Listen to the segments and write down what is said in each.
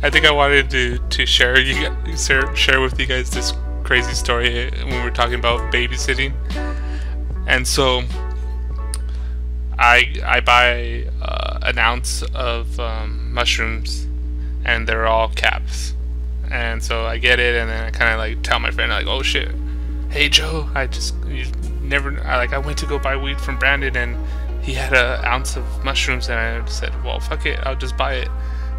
I think I wanted to to share you share, with you guys this crazy story when we were talking about babysitting, and so I I buy uh, an ounce of um, mushrooms, and they're all caps, and so I get it, and then I kind of like tell my friend like, oh shit, hey Joe, I just you never I, like I went to go buy weed from Brandon, and he had an ounce of mushrooms, and I said, well fuck it, I'll just buy it.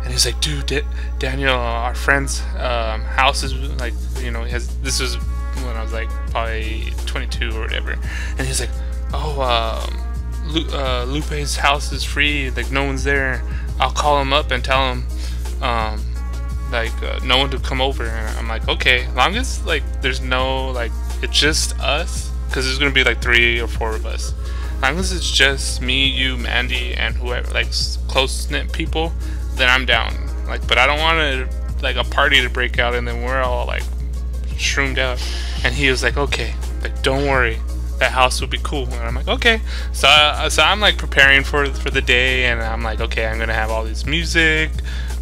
And he's like, dude, D- Daniel, our friend's um, house is like, you know, he has. This was when I was like probably 22 or whatever, and he's like, oh, um, Lu- uh, Lupe's house is free, like no one's there. I'll call him up and tell him, um, like uh, no one to come over. And I'm like, okay, long as like there's no like it's just us, because there's gonna be like three or four of us. Long as it's just me, you, Mandy, and whoever, like close knit people, then I'm down. Like, but I don't want to like a party to break out and then we're all like shroomed out. And he was like, okay, like don't worry, that house will be cool. And I'm like, okay. So, uh, so I'm like preparing for for the day, and I'm like, okay, I'm gonna have all this music.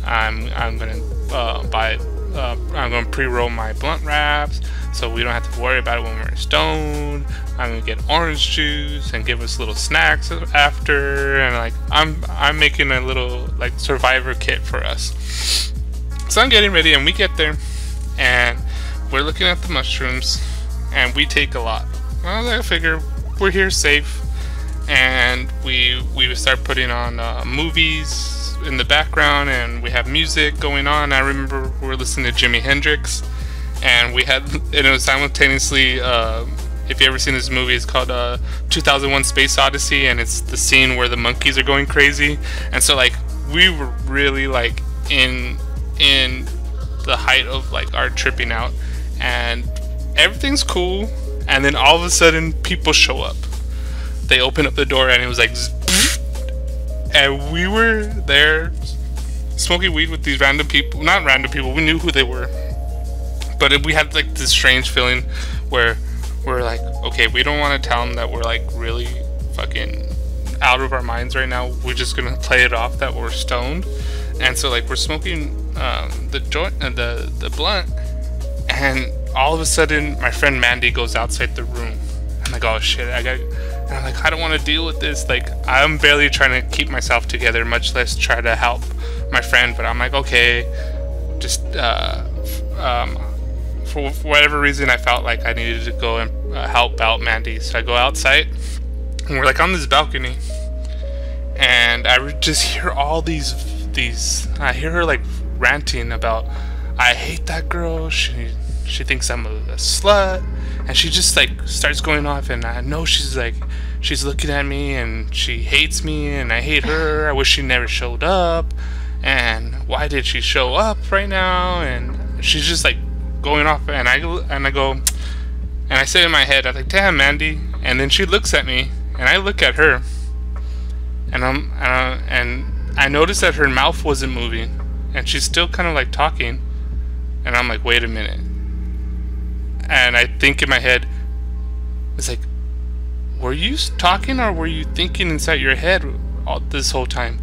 I'm I'm gonna uh, buy. Uh, I'm gonna pre-roll my blunt wraps, so we don't have to worry about it when we're stoned. I'm gonna get orange juice and give us little snacks after, and like I'm I'm making a little like survivor kit for us. So I'm getting ready, and we get there, and we're looking at the mushrooms, and we take a lot. Well, I figure we're here safe, and we we start putting on uh, movies in the background, and we have music going on. I remember we were listening to Jimi Hendrix, and we had and it was simultaneously. Uh, if you ever seen this movie, it's called uh, 2001: Space Odyssey, and it's the scene where the monkeys are going crazy, and so like we were really like in in the height of like our tripping out, and everything's cool, and then all of a sudden people show up. They open up the door, and it was like, and we were there smoking weed with these random people. Not random people. We knew who they were, but we had like this strange feeling where we're like, okay, we don't want to tell them that we're like really fucking out of our minds right now. We're just gonna play it off that we're stoned, and so like we're smoking um, the joint, uh, the the blunt, and all of a sudden my friend Mandy goes outside the room. I'm like, oh shit, I got. And I'm like, I don't want to deal with this. Like, I'm barely trying to keep myself together, much less try to help my friend. But I'm like, okay, just uh, um, for, whatever reason, I felt like I needed to go and uh, help out Mandy. So I go outside, and we're like on this balcony, and I just hear all these these. I hear her like ranting about, I hate that girl. She she thinks I'm a, a slut, and she just like starts going off. And I know she's like, she's looking at me, and she hates me, and I hate her. I wish she never showed up. And why did she show up right now? And she's just like going off, and I and I go, and I say in my head, I'm like, damn, Mandy. And then she looks at me, and I look at her, and I'm and I notice that her mouth wasn't moving, and she's still kind of like talking, and I'm like, wait a minute. And I think in my head, it's like, were you talking or were you thinking inside your head all this whole time?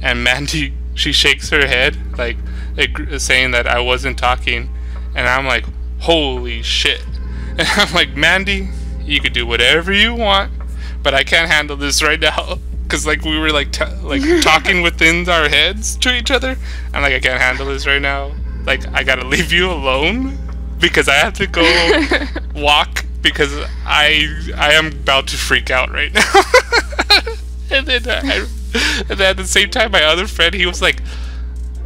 And Mandy, she shakes her head, like, saying that I wasn't talking, and I'm like, holy shit. And I'm like, Mandy, you could do whatever you want, but I can't handle this right now. Cause like we were like t- like talking within our heads to each other, and like I can't handle this right now. Like I gotta leave you alone because I have to go walk because I I am about to freak out right now. and then I, and then at the same time, my other friend he was like,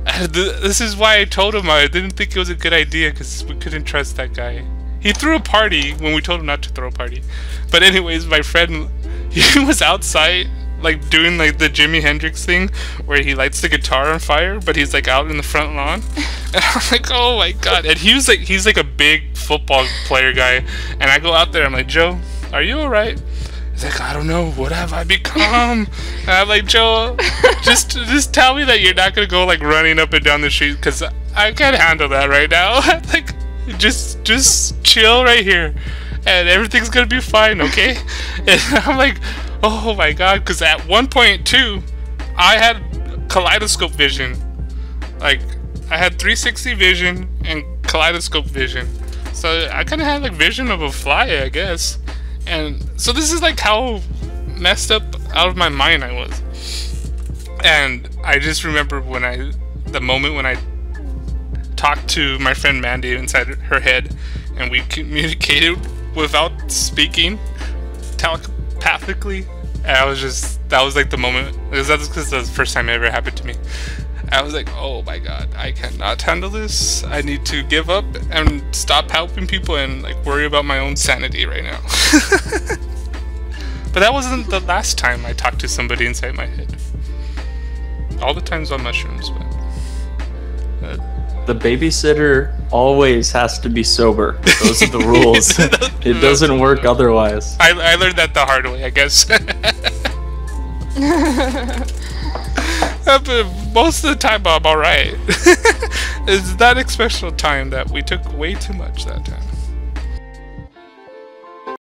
uh, "This is why I told him I didn't think it was a good idea because we couldn't trust that guy." He threw a party when we told him not to throw a party. But anyways, my friend he was outside like doing like the Jimi Hendrix thing where he lights the guitar on fire, but he's like out in the front lawn. And I'm like, oh my god. And he was like he's like a big football player guy. And I go out there, I'm like, Joe, are you alright? He's like, I don't know, what have I become? and I'm like, Joe, just just tell me that you're not gonna go like running up and down the street because I can't handle that right now. like just just chill right here and everything's gonna be fine okay and i'm like oh my god because at 1.2, i had kaleidoscope vision like I had 360 vision and kaleidoscope vision. So I kind of had like vision of a fly, I guess. And so this is like how messed up out of my mind I was. And I just remember when I, the moment when I talked to my friend Mandy inside her head, and we communicated without speaking, telepathically. And I was just, that was like the moment, because that's because the first time it ever happened to me. I was like, oh my god, I cannot handle this. I need to give up and stop helping people and like worry about my own sanity right now. but that wasn't the last time I talked to somebody inside my head. All the times on mushrooms, but. Uh, the babysitter always has to be sober. Those are the rules. it doesn't work otherwise. I, I learned that the hard way, I guess. but most of the time I'm alright. it's that special time that we took way too much that time.